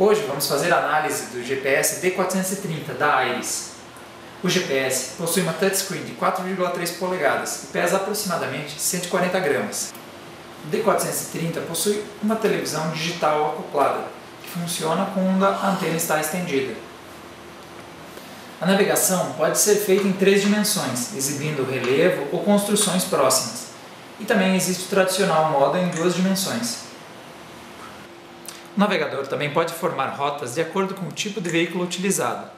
Hoje vamos fazer análise do GPS D430 da Aires. O GPS possui uma touchscreen de 4,3 polegadas e pesa aproximadamente 140 gramas. O D430 possui uma televisão digital acoplada, que funciona quando a antena está estendida. A navegação pode ser feita em três dimensões, exibindo relevo ou construções próximas. E também existe o tradicional modo em duas dimensões. O navegador também pode formar rotas de acordo com o tipo de veículo utilizado,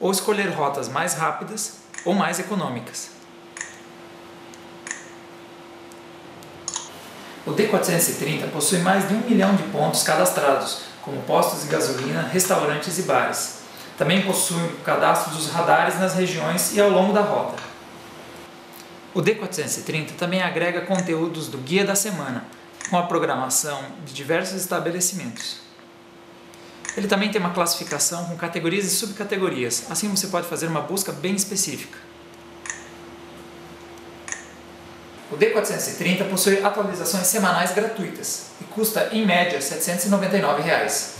ou escolher rotas mais rápidas ou mais econômicas. O D430 possui mais de um milhão de pontos cadastrados, como postos de gasolina, restaurantes e bares. Também possui o cadastro dos radares nas regiões e ao longo da rota. O D430 também agrega conteúdos do Guia da Semana, com a programação de diversos estabelecimentos. Ele também tem uma classificação com categorias e subcategorias, assim você pode fazer uma busca bem específica. O D430 possui atualizações semanais gratuitas e custa em média 799 reais.